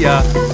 Mamma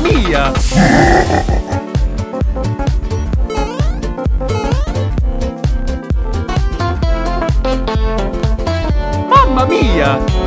mia! Mamma mia!